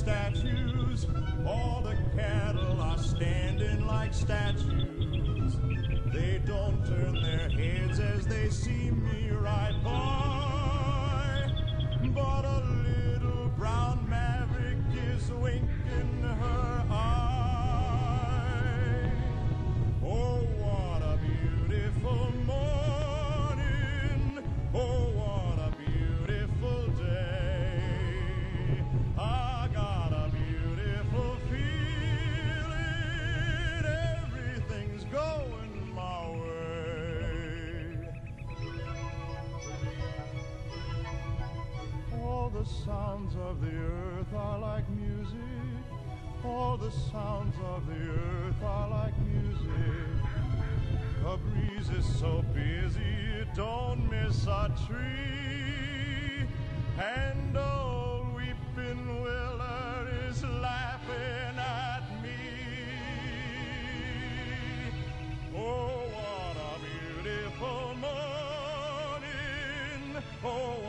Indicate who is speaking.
Speaker 1: statues. All the cattle are standing like statues. They don't turn their heads as they see me ride by. But a little brown maverick is winking her. the sounds of the earth are like music. All the sounds of the earth are like music. The breeze is so busy, you don't miss a tree. And old weeping Willard is laughing at me. Oh, what a beautiful morning. Oh,